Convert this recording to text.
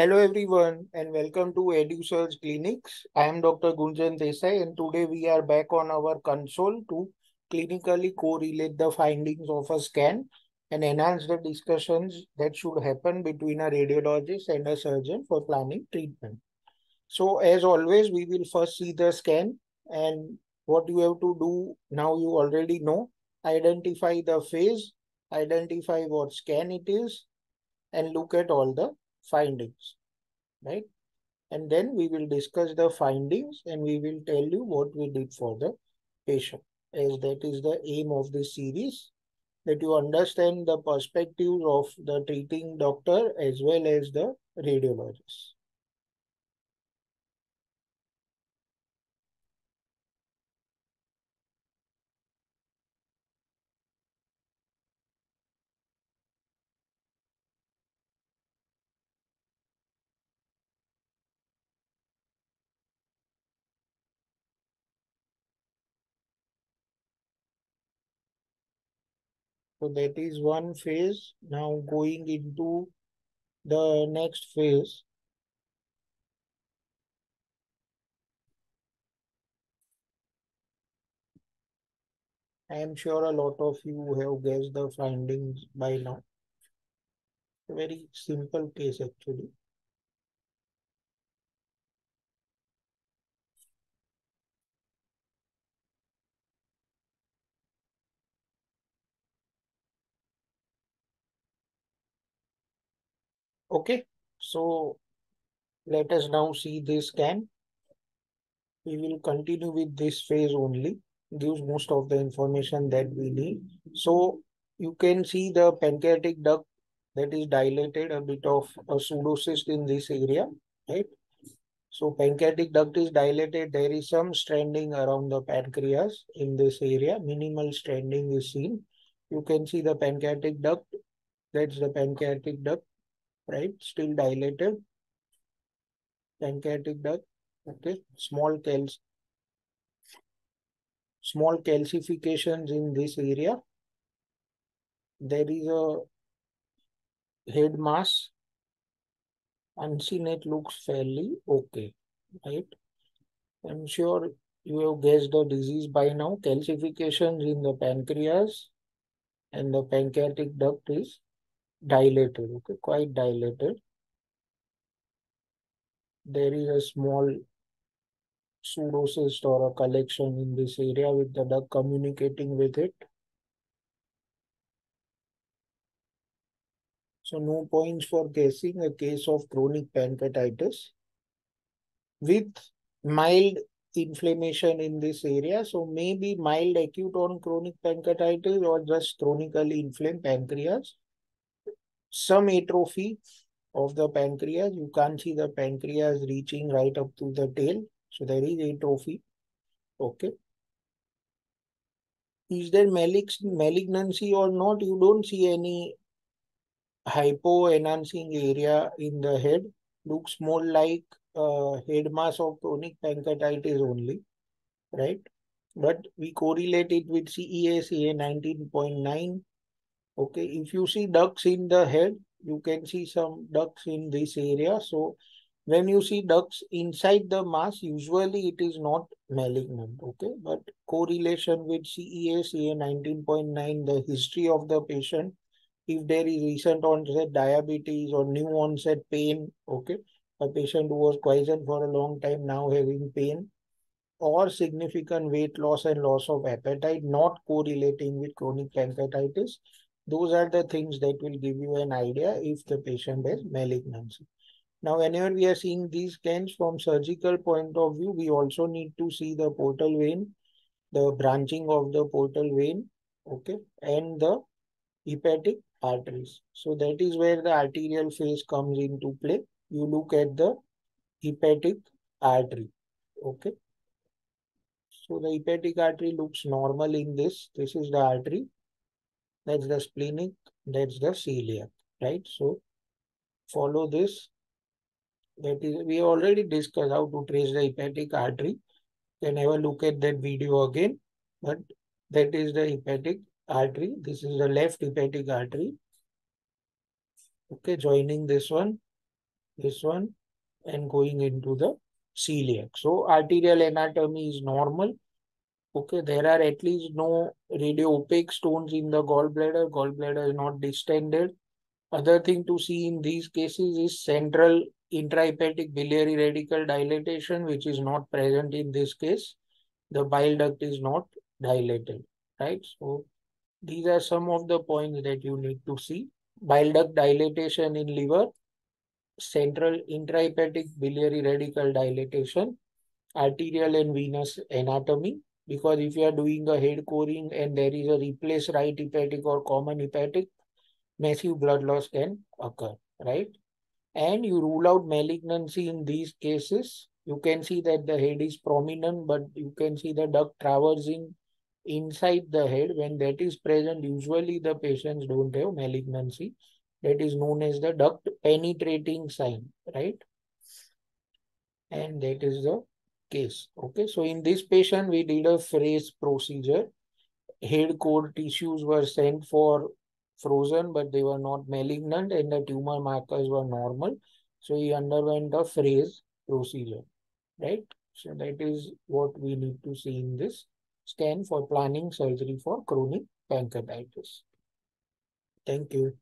Hello everyone and welcome to Edusurg Clinics. I am Dr. Gunjan Desai and today we are back on our console to clinically correlate the findings of a scan and enhance the discussions that should happen between a radiologist and a surgeon for planning treatment. So as always, we will first see the scan and what you have to do now you already know. Identify the phase, identify what scan it is and look at all the findings, right? And then we will discuss the findings and we will tell you what we did for the patient as that is the aim of this series that you understand the perspective of the treating doctor as well as the radiologist. So that is one phase. Now going into the next phase. I am sure a lot of you have guessed the findings by now. Very simple case actually. Okay, so let us now see this scan. We will continue with this phase only, gives most of the information that we need. So you can see the pancreatic duct that is dilated, a bit of a pseudocyst in this area, right? So pancreatic duct is dilated. There is some stranding around the pancreas in this area. Minimal stranding is seen. You can see the pancreatic duct. That's the pancreatic duct right? Still dilated. Pancreatic duct, okay? Small cals small calcifications in this area. There is a head mass. Unseen it looks fairly okay, right? I'm sure you have guessed the disease by now. Calcifications in the pancreas and the pancreatic duct is dilated, okay, quite dilated. There is a small pseudocyst or a collection in this area with the duct communicating with it. So no points for guessing a case of chronic pancreatitis with mild inflammation in this area. So maybe mild acute on chronic pancreatitis or just chronically inflamed pancreas some atrophy of the pancreas. You can't see the pancreas reaching right up to the tail. So there is atrophy. Okay. Is there malig malignancy or not? You don't see any hypo-enhancing area in the head. Looks more like uh, head mass of chronic pancreatitis only, right? But we correlate it with CEA, CA 19.9 Okay, if you see ducts in the head, you can see some ducts in this area. So when you see ducts inside the mass, usually it is not malignant. Okay, but correlation with CEA, CA 19.9, the history of the patient, if there is recent onset diabetes or new onset pain, okay, a patient who was quiescent for a long time now having pain, or significant weight loss and loss of appetite, not correlating with chronic pancreatitis, those are the things that will give you an idea if the patient has malignancy. Now, whenever we are seeing these scans from surgical point of view, we also need to see the portal vein, the branching of the portal vein, okay, and the hepatic arteries. So that is where the arterial phase comes into play. You look at the hepatic artery, okay. So the hepatic artery looks normal in this. This is the artery that's the splenic, that's the celiac, right? So follow this. That is, we already discussed how to trace the hepatic artery. Can have a look at that video again. But that is the hepatic artery. This is the left hepatic artery. Okay, joining this one. this one, and going into the celiac. So arterial anatomy is normal. Okay, there are at least no radio opaque stones in the gallbladder. Gallbladder is not distended. Other thing to see in these cases is central intrahepatic biliary radicle dilatation, which is not present in this case. The bile duct is not dilated, right? So these are some of the points that you need to see. Bile duct dilatation in liver, central intrahepatic biliary radicle dilatation, arterial and venous anatomy. Because if you are doing a head coring and there is a replace right hepatic or common hepatic, massive blood loss can occur, right? And you rule out malignancy in these cases. You can see that the head is prominent, but you can see the duct traversing inside the head. When that is present, usually the patients don't have malignancy that is known as the duct penetrating sign, right? And that is the case. Okay, so in this patient, we did a Frey's procedure. Head core tissues were sent for frozen, but they were not malignant and the tumor markers were normal. So he underwent a Frey's procedure, right? So that is what we need to see in this scan for planning surgery for chronic pancreatitis. Thank you.